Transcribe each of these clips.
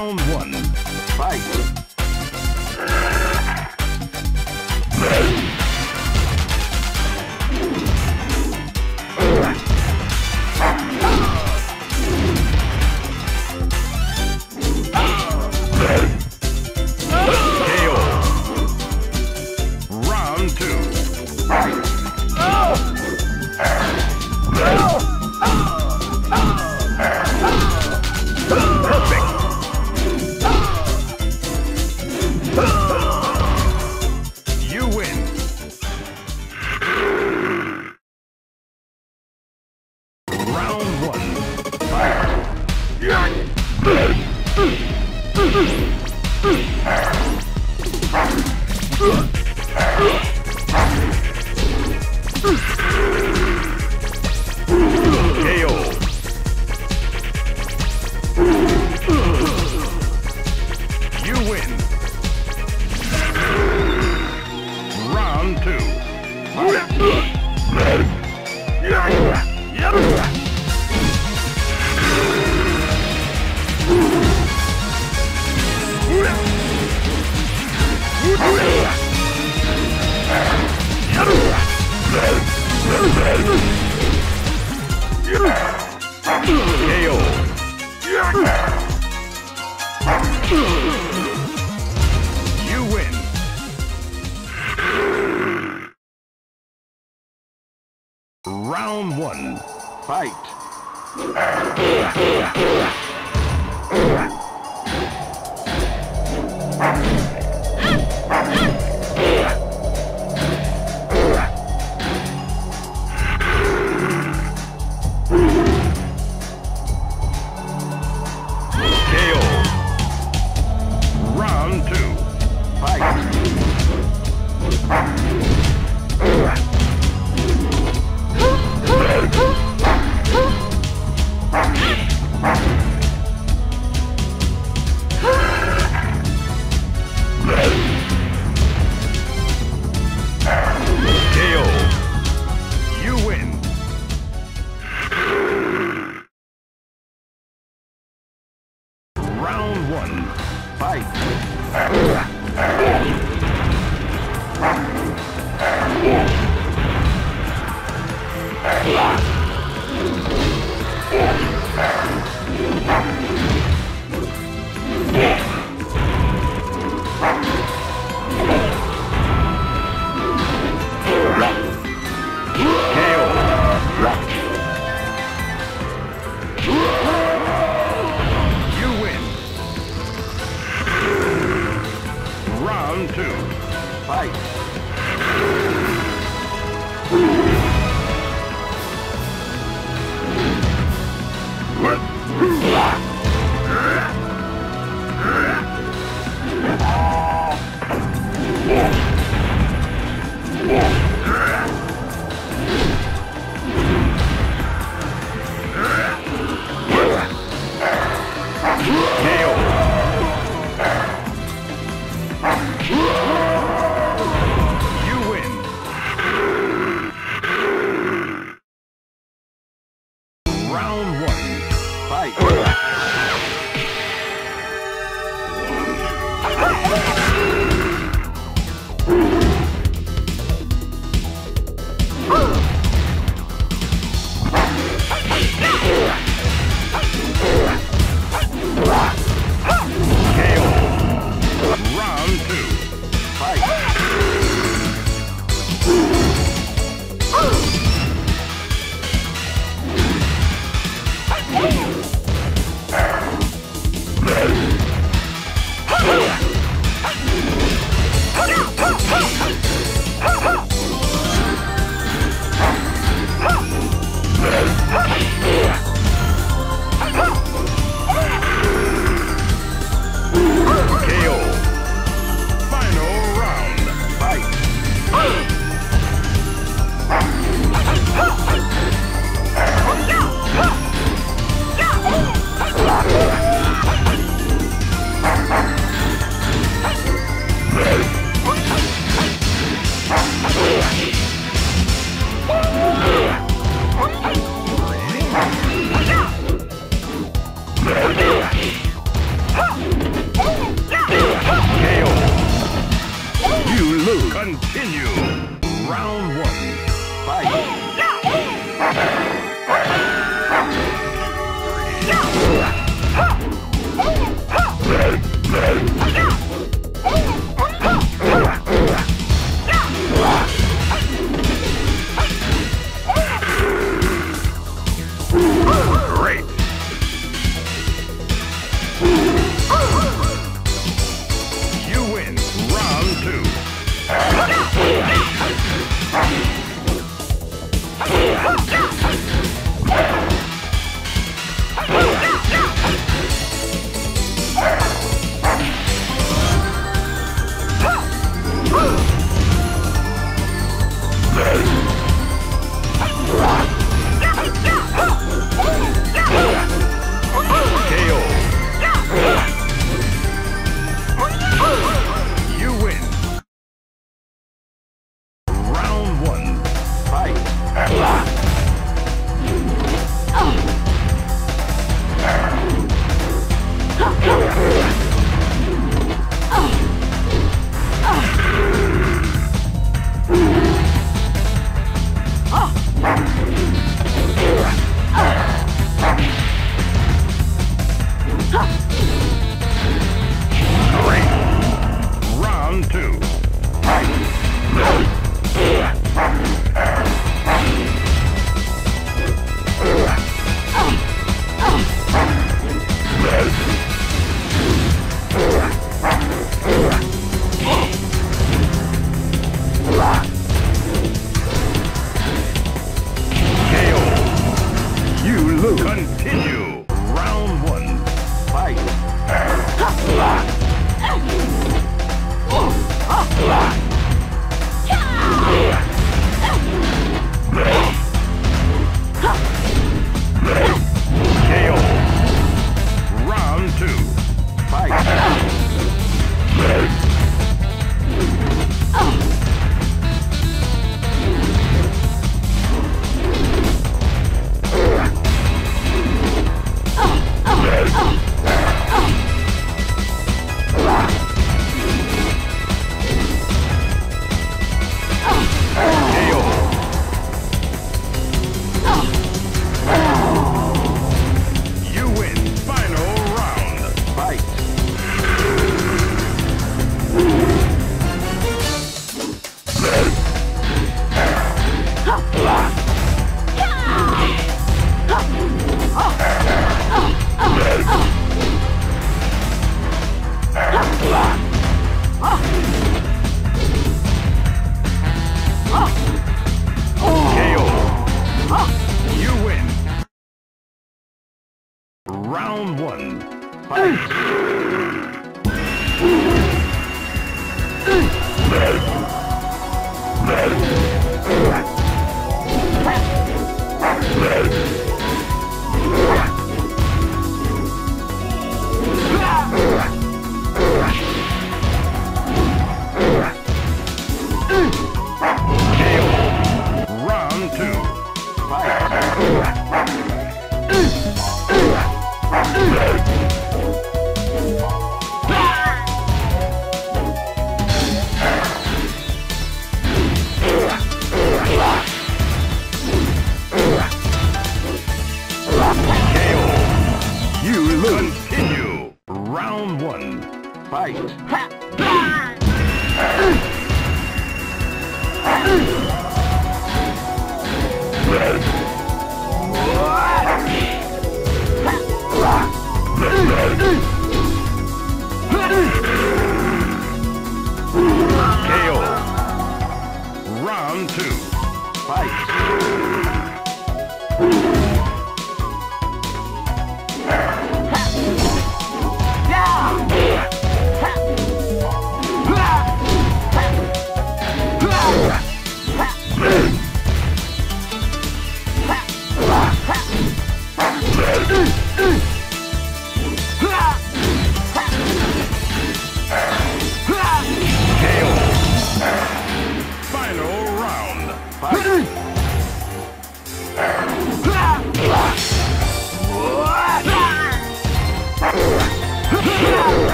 Round one. Fight. Fight. Round one. Fight.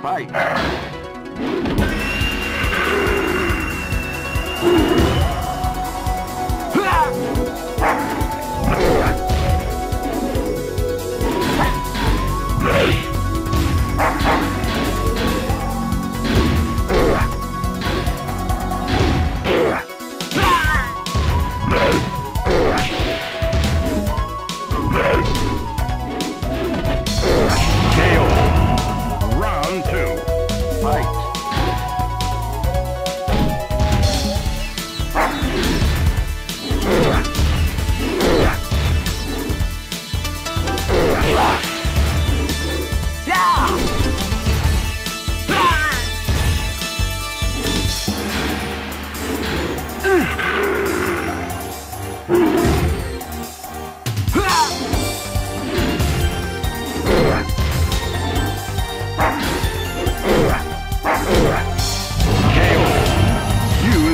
Fight.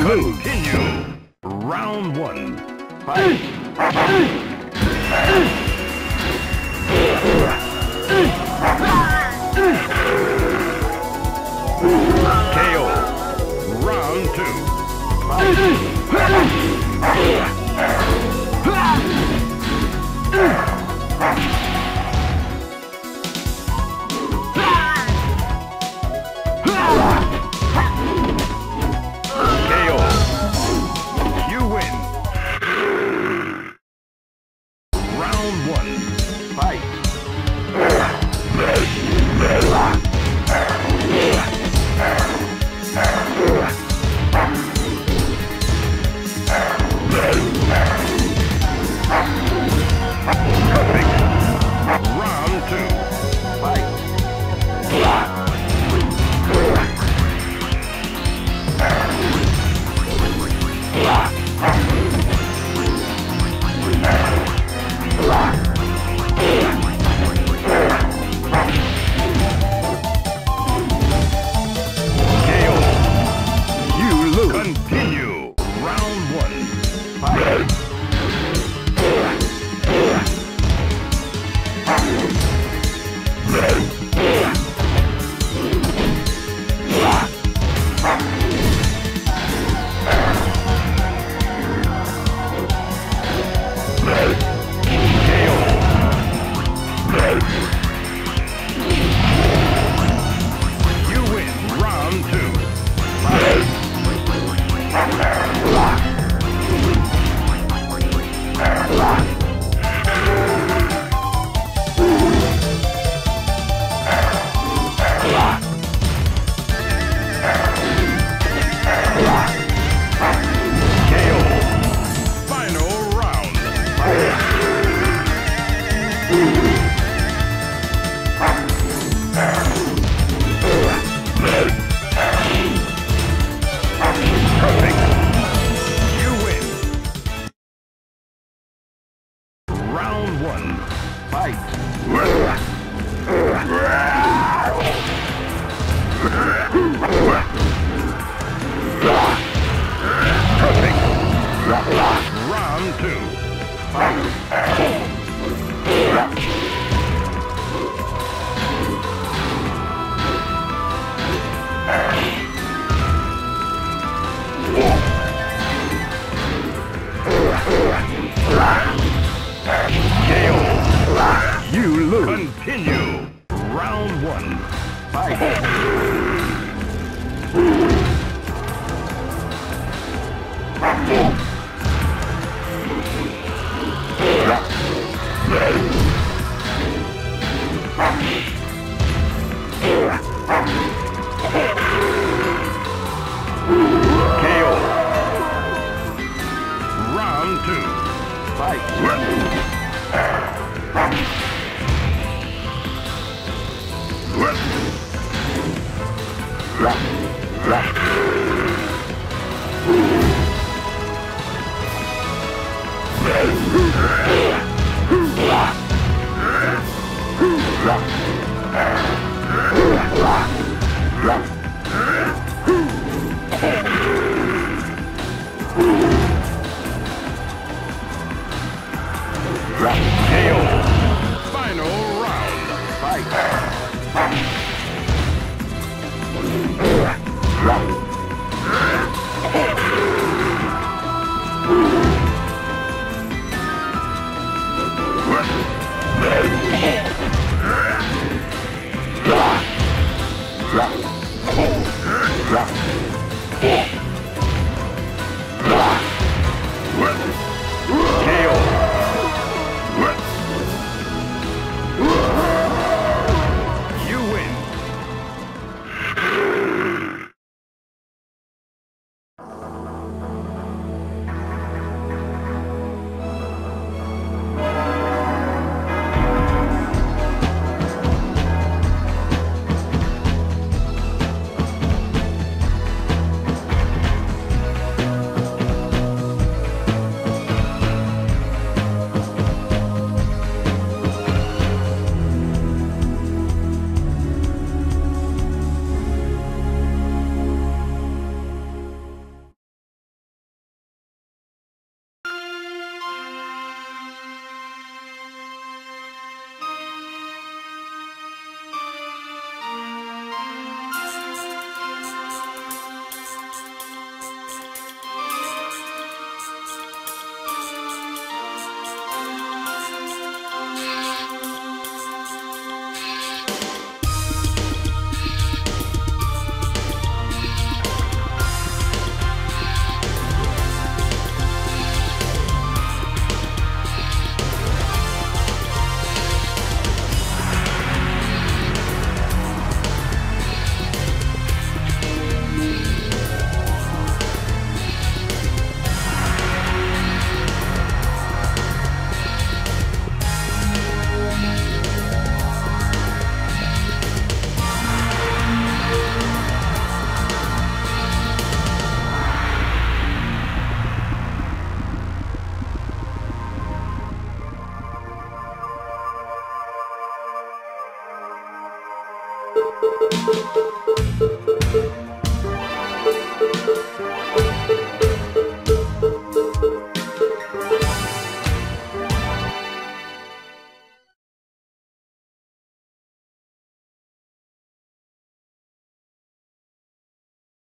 Move. Continue. Round one. KO. Round two. fight. around. Bye.